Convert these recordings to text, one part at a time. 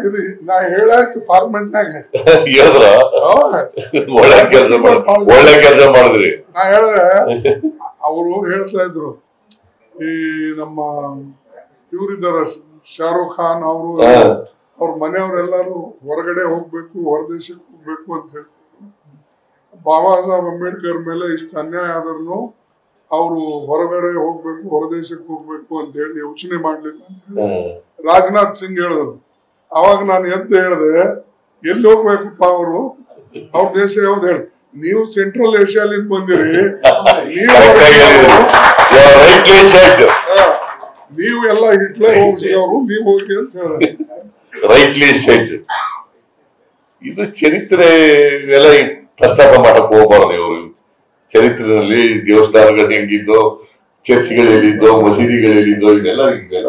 ಇದು ನಾ ಹೇಳಾಯ್ತು ಪಾರ್ಲಿಮೆಂಟ್ನಾಗ ಒಳ್ಳೆ ಕೆಲಸ ಒಳ್ಳೆ ಕೆಲಸ ಮಾಡಿದ್ರಿ. ನಾ ಹೇಳ್ದೆ ಅವರು ಹೇಳ್ತಾ ಇದ್ರು. ಈ ನಮ್ಮ ಇವರಿದ್ದಾರ ಶಾರುಖ್ ಖಾನ್ ಅವರು. ಅವ್ರ ಮನೆಯವರೆಲ್ಲರೂ ಹೊರಗಡೆ ಹೋಗ್ಬೇಕು ಹೊರದೇಶಕ್ಕೆ ಹೋಗ್ಬೇಕು ಅಂತ ಹೇಳ್ತಿದ್ರು ಬಾಬಾ ಸಾಹೇಬ್ ಅಂಬೇಡ್ಕರ್ ಮೇಲೆ ಇಷ್ಟು ಅನ್ಯಾಯ ಆದ್ರೂ ಅವರು ಹೊರಗಡೆ ಹೋಗ್ಬೇಕು ಹೊರದೇಶಕ್ಕೆ ಹೋಗ್ಬೇಕು ಅಂತ ಹೇಳಿ ಯೋಚನೆ ಮಾಡ್ಲಿಲ್ಲ ಅಂತ ಹೇಳಿ. ರಾಜನಾಥ್ ಸಿಂಗ್ ಹೇಳಿದ್ರು. ಅವಾಗ ನಾನು ಎದ್ದು ಹೇಳಿದೆ ಎಲ್ಲಿ ಹೋಗ್ಬೇಕಪ್ಪ ಅವರು? ಅವ್ರ ದೇಶ ಯಾವ್ದು ಹೇಳಿ. ನೀವು ಸೆಂಟ್ರಲ್ ಏಷ್ಯಾಲಿಂದ ಬಂದಿರಿ ನೀವು ಎಲ್ಲ ಹಿಟ್ಲರ್ ಹೋಗಿದವರು ನೀವು ಹೋಗಿ ಅಂತ ಹೇಳಿ ರೈಟ್ಲಿ ಸೆಡ್ ಇದು ಚರಿತ್ರೆ ಎಲ್ಲ ಪ್ರಸ್ತಾಪ ಮಾಡಕ್ ಹೋಗ್ಬಾರ್ದು ಇವರು. ಚರಿತ್ರೆಯಲ್ಲಿ ದೇವಸ್ಥಾನಗಳು ಹೆಂಗಿದ್ದೋ ಚರ್ಚ್ಗಳು ಎಲ್ಲಿದ್ದೋ ಮಸೀದಿಗಳು ಎಲ್ಲಿದ್ದೋ ಇದೆಲ್ಲ ಹಿಂಗೆಲ್ಲ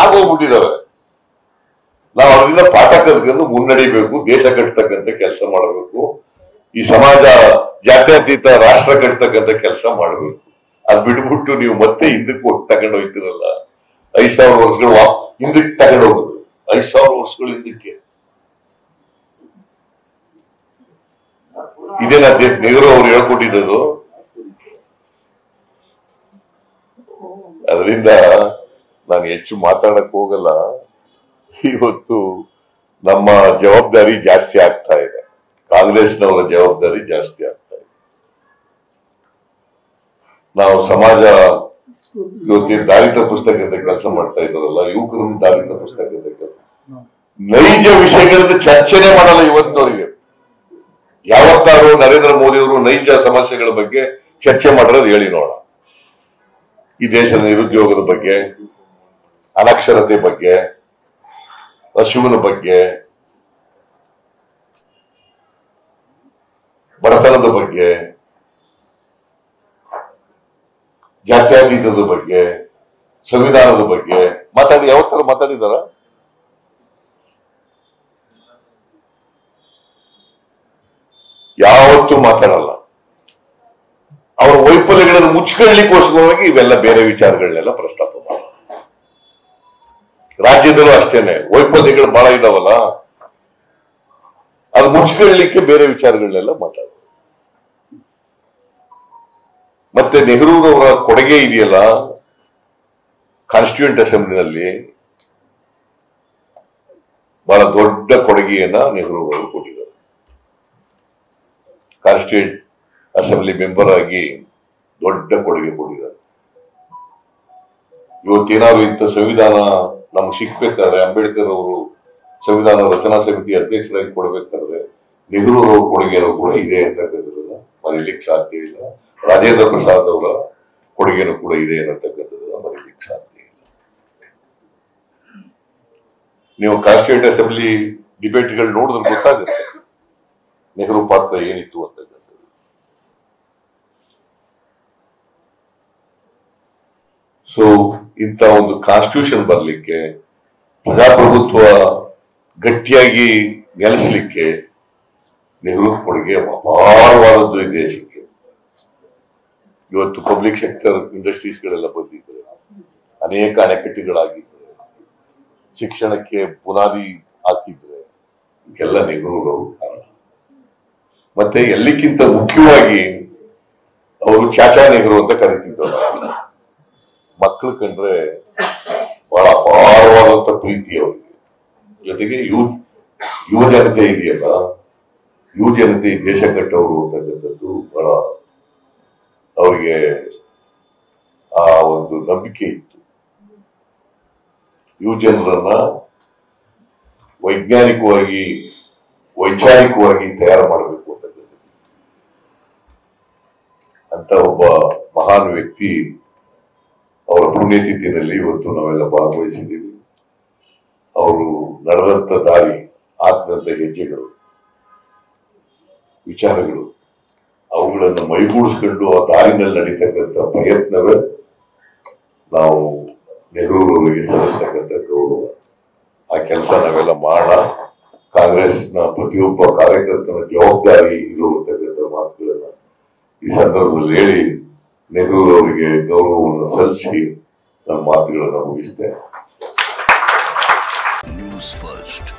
ಆಗೋಗ್ಬಿಟ್ಟಿದಾವೆ. ನಾವು ಅದರಿಂದ ಪಾಠ ಕಲ್ತ್ಕೊಂಡು ಮುನ್ನಡಿಬೇಕು, ದೇಶ ಕಟ್ಟತಕ್ಕಂತ ಕೆಲಸ ಮಾಡಬೇಕು, ಈ ಸಮಾಜ ಜಾತ್ಯತೀತ ರಾಷ್ಟ್ರ ಕಟ್ಟತಕ್ಕಂತ ಕೆಲಸ ಮಾಡಬೇಕು. ಅದ್ ಬಿಟ್ಬಿಟ್ಟು ನೀವು ಮತ್ತೆ ಹಿಂದಕ್ಕೆ ಹೋಗಿ ತಗೊಂಡು ಹೋಗ್ತಿರಲ್ಲ ಐದ್ ಸಾವಿರ ವರ್ಷಗಳು ಹಿಂದಕ್ಕೆ ತಗೊಂಡು ಹೋಗುದು. ಐದ್ ಸಾವಿರ ವರ್ಷಗಳು ಹಿಂದಕ್ಕೆ. ಇದೇನ ನೆಹರು ಅವ್ರು ಹೇಳ್ಕೊಟ್ಟಿದ್ದು ಅದರಿಂದ ನಾನು ಹೆಚ್ಚು ಮಾತಾಡಕ್ ಹೋಗಲ್ಲ. ಇವತ್ತು ನಮ್ಮ ಜವಾಬ್ದಾರಿ ಜಾಸ್ತಿ ಆಗ್ತಾ ಇದೆ. ಕಾಂಗ್ರೆಸ್ನವರ ಜವಾಬ್ದಾರಿ ಜಾಸ್ತಿ ಆಗ್ತಾ ಇದೆ. ನಾವು ಸಮಾಜ ಇವತ್ತಿನ ದಾರಿತ ಪುಸ್ತಕದ ಕೆಲಸ ಮಾಡ್ತಾ ಇದ್ದಾರಲ್ಲ, ಯುವಕರು ದಾರಿತ ಪುಸ್ತಕದ ಕೆಲಸ. ನೈಜ ವಿಷಯಗಳನ್ನು ಚರ್ಚೆನೆ ಮಾಡಲ್ಲ ಇವತ್ತಿನವರಿಗೆ. ಯಾವತ್ತಾರು ನರೇಂದ್ರ ಮೋದಿ ಅವರು ನೈಜ ಸಮಸ್ಯೆಗಳ ಬಗ್ಗೆ ಚರ್ಚೆ ಮಾಡಿರೋದು ಹೇಳಿ ನೋಡ ಈ ದೇಶದ ನಿರುದ್ಯೋಗದ ಬಗ್ಗೆ, ಅನಕ್ಷರತೆ ಬಗ್ಗೆ ಹಸಿವಿನ ಬಗ್ಗೆ, ಬಡತನದ ಬಗ್ಗೆ, ಜಾತ್ಯತೀತದ ಬಗ್ಗೆ, ಸಂವಿಧಾನದ ಬಗ್ಗೆ, ಮಾತಾಡಿ ಯಾವ ತರ ಮಾತಾಡಿದಾರ? ಯಾವತ್ತೂ ಮಾತಾಡಲ್ಲ. ಅವರ ವೈಫಲ್ಯಗಳನ್ನು ಮುಚ್ಚಿಕೊಳ್ಳಿಕ್ಕೋಸ್ಕರವಾಗಿ ಇವೆಲ್ಲ ಬೇರೆ ವಿಚಾರಗಳನ್ನೆಲ್ಲ ಪ್ರಸ್ತಾಪ ರಾಜ್ಯದಲ್ಲೂ ಅಷ್ಟೇನೆ. ವೈಫಲ್ಯಗಳು ಬಹಳ ಇದಾವಲ್ಲ? ಅದು ಮುಚ್ಚಿಕೊಳ್ಳಲಿಕ್ಕೆ ಬೇರೆ ವಿಚಾರಗಳನ್ನೆಲ್ಲ ಮಾತಾಡ ಮತ್ತೆ ನೆಹರೂರವರ ಕೊಡುಗೆ ಇದೆಯಲ್ಲ? ಕಾನ್ಸ್ಟಿಟ್ಯೂಂಟ್ ಅಸೆಂಬ್ಲಿನಲ್ಲಿ ಬಹಳ ದೊಡ್ಡ ಕೊಡುಗೆಯನ್ನ ನೆಹರು ಅವರು ಕೊಟ್ಟಿದ್ದಾರೆ. ಕಾನ್ಸ್ಟಿಟ್ಯೂಂಟ್ ಅಸೆಂಬ್ಲಿ ಮೆಂಬರ್ ಆಗಿ ದೊಡ್ಡ ಕೊಡುಗೆ ಕೊಟ್ಟಿದ್ದಾರೆ. ಇವತ್ತೇನಾದ್ರು ಇಂಥ ಸಂವಿಧಾನ ನಮ್ಗೆ ಸಿಕ್ಬೇಕಾದ್ರೆ ಅಂಬೇಡ್ಕರ್ ಅವರು ಸಂವಿಧಾನ ರಚನಾ ಸಮಿತಿ ಅಧ್ಯಕ್ಷರಾಗಿ ಕೊಡಬೇಕಾದ್ರೆ ನೆಹರು ಅವರ ಕೊಡುಗೆನೂ ಕೂಡ ಇದೆ ಅಂತಕ್ಕಂಥದ್ದನ್ನ ಮರೀಲಿಕ್ಕೆ ಸಾಧ್ಯ ಇಲ್ಲ. ರಾಜೇಂದ್ರ ಪ್ರಸಾದ್ ಅವರ ಕೊಡುಗೆನೂ ಕೂಡ ಇದೆ ಅನ್ನತಕ್ಕಂಥದ್ದನ್ನ ಮರೀಲಿಕ್ಕೆ ಸಾಧ್ಯ ಇಲ್ಲ. ನೀವು ಕಾನ್ಸ್ಟಿಟ್ಯೂಂಟ್ ಅಸೆಂಬ್ಲಿ ಡಿಬೇಟ್ಗಳು ನೋಡಿದ್ರೆ ಗೊತ್ತಾಗುತ್ತೆ. ನೆಹರು ಪಾತ್ರ ಏನಿತ್ತು ಅಂತಕ್ಕಂಥದ್ದು. ಸೊ ಇಂಥ ಒಂದು ಕಾನ್ಸ್ಟಿಟ್ಯೂಷನ್ ಬರಲಿಕ್ಕೆ, ಪ್ರಜಾಪ್ರಭುತ್ವ ಗಟ್ಟಿಯಾಗಿ ನೆಲೆಸಲಿಕ್ಕೆ ನೆಹರು ಕೊಡುಗೆ ಅಪಾರವಾದದ್ದು ಈ ದೇಶಕ್ಕೆ. ಇವತ್ತು ಪಬ್ಲಿಕ್ ಸೆಕ್ಟರ್ ಇಂಡಸ್ಟ್ರೀಸ್ಗಳೆಲ್ಲ ಬಂದಿದ್ದಾರೆ, ಅನೇಕ ಅಣೆಕಟ್ಟುಗಳಾಗಿದ್ದಾರೆ, ಶಿಕ್ಷಣಕ್ಕೆ ಬುನಾದಿ ಹಾಕಿದ್ರೆ ಇದೆಲ್ಲ ನೆಹರೂರವರು ಕಾರಣ. ಮತ್ತೆ ಎಲ್ಲಕ್ಕಿಂತ ಮುಖ್ಯವಾಗಿ ಅವರು ಚಾಚಾ ನೆಹರು ಅಂತ ಕರೀತಿದ್ರು ಮಕ್ಕಳು ಕಂಡ್ರೆ ಬಹಳ ಅಪಾರವಾದಂತ ಪ್ರೀತಿ ಅವರಿಗೆ. ಜೊತೆಗೆ ಯುವ ಯುವ ಜನತೆ ಇದೆಯಲ್ಲ, ಯುವ ಜನತೆ ದೇಶ ಕಟ್ಟವರು ಅಂತಕ್ಕಂಥದ್ದು ಬಹಳ ಅವರಿಗೆ ಆ ಒಂದು ನಂಬಿಕೆ ಇತ್ತು. ಯುವ ಜನರನ್ನ ವೈಜ್ಞಾನಿಕವಾಗಿ, ವೈಚಾರಿಕವಾಗಿ ತಯಾರು ಮಾಡಬೇಕು ಅಂತಕ್ಕಂಥದ್ದು. ಅಂತ ಒಬ್ಬ ಮಹಾನ್ ವ್ಯಕ್ತಿ ಅವರ ಪುಣ್ಯತಿಥಿನಲ್ಲಿ ಇವತ್ತು ನಾವೆಲ್ಲ ಭಾಗವಹಿಸಿದ್ದೀವಿ. ಅವರು ನಡೆದಂತ ದಾರಿ ಆತ್ಮಂತ ಹೆಜ್ಜೆಗಳು, ವಿಚಾರಗಳು, ಅವುಗಳನ್ನು ಮೈಗೂಡಿಸ್ಕೊಂಡು ಆ ದಾರಿನಲ್ಲಿ ನಡೀತಕ್ಕಂಥ ಪ್ರಯತ್ನವೇ ನಾವು ನೆಹರೂರವರಿಗೆ ಸಲ್ಲಿಸ್ತಕ್ಕಂಥ ಗೌರವ. ಆ ಕೆಲಸ ನಾವೆಲ್ಲ ಮಾಡ, ಕಾಂಗ್ರೆಸ್ನ ಪ್ರತಿಯೊಬ್ಬ ಕಾರ್ಯಕರ್ತನ ಜವಾಬ್ದಾರಿ ಇರುವಂತಕ್ಕಂಥ ಮಾತುಗಳನ್ನ ಈ ಸಂದರ್ಭದಲ್ಲಿ ಹೇಳಿ ನೆಹರೂರವರಿಗೆ ಗೌರವವನ್ನು ಸಲ್ಲಿಸಿ ನಮ್ಮ ಮಾತುಗಳನ್ನು ಮುಗಿಸ್ತೇನೆ. ನ್ಯೂಸ್ ಫಸ್ಟ್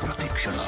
ಪ್ರತಿಕ್ಷಣ